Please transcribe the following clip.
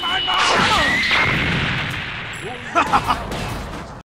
慢慢慢慢！哈哈哈！